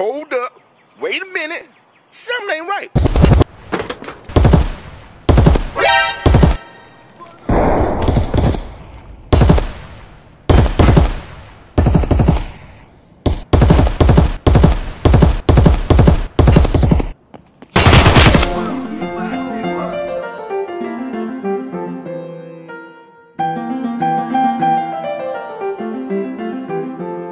hold up, wait a minute, something ain't right.